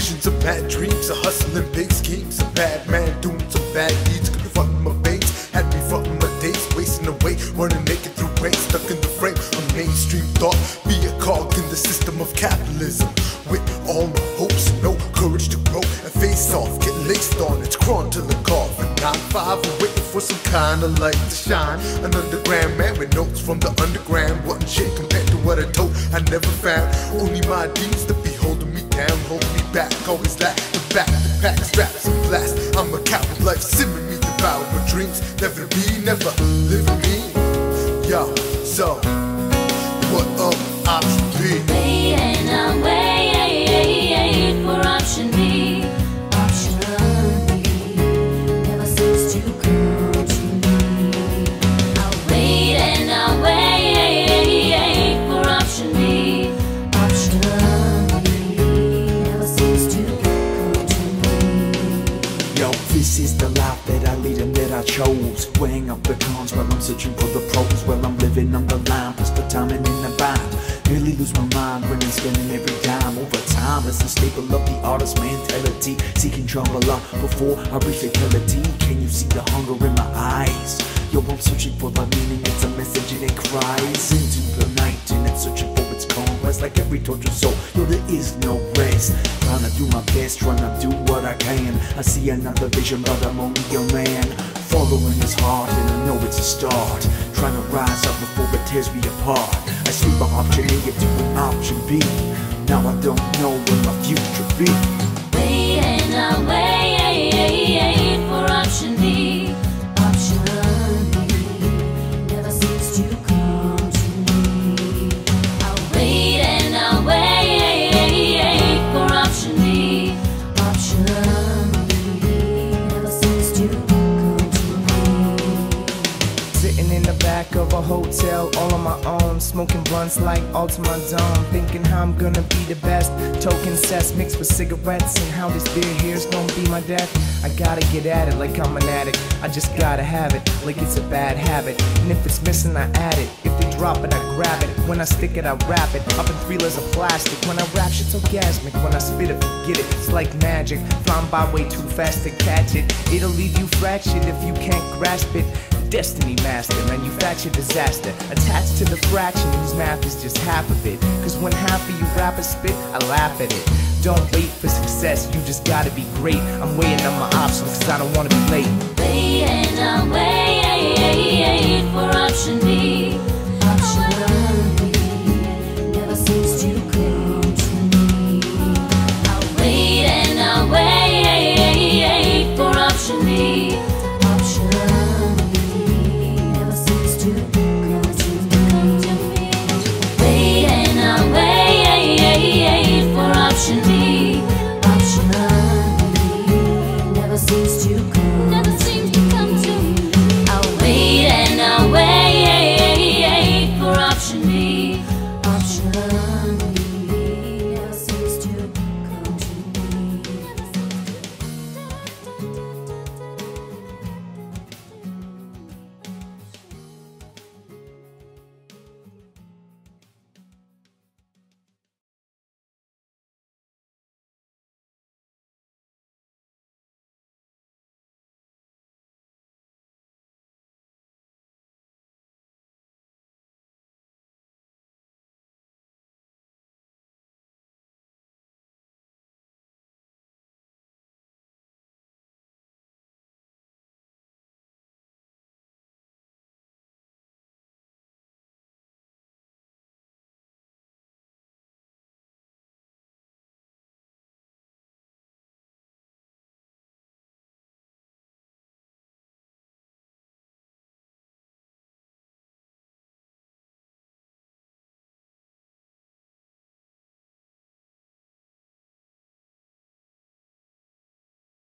visions of mad dreams, a hustling big schemes, a bad man doing some bad deeds, confronting my off, get laced on, it's crawling to the coffin, nine five, I'm waiting for some kind of light to shine, an underground man with notes from the underground, wasn't shit compared to what I told, I never found, only my demons to be holding me down, holding me back, always lack the back, the pack straps and blast. I'm a coward, life simmering me, devour my dreams, never be, never living me. Yo, so what up option B? This is the life that I lead and that I chose. Weighing up the cons while I'm searching for the pros. While I'm living on the line, plus the timing in the bind. Nearly lose my mind when I'm spending every dime over time. It's the staple of the artist mentality. Seeking trouble up before I reach fatality. Can you see the hunger in my eyes? Yo, I'm searching for the meaning. It's a message and it cries every tortured soul, yo, there is no rest. Trying to do my best, trying to do what I can. I see another vision, but I'm only a man. Following his heart, and I know it's a start. Trying to rise up before it tears me apart. I sweep my option A into an option B. Now I don't know where my future be. Back of a hotel all on my own, smoking blunts like Ultima Dome, thinking how I'm gonna be the best. Token sets mixed with cigarettes, and how this beer here's gonna be my death. I gotta get at it like I'm an addict. I just gotta have it like it's a bad habit. And if it's missing, I add it. If they drop it, I grab it. When I stick it, I wrap it up in three layers of plastic. When I rap, shit's orgasmic. When I spit it, forget it. It's like magic. Flying by way too fast to catch it. It'll leave you fractured if you can't grasp it. Destiny master, manufacture disaster. Attached to the fraction whose math is just half of it. Cause when half of you rappers spit, I laugh at it. Don't wait for success, you just gotta be great. I'm weighing on my options cause I don't wanna be late. Waiting, I wait for option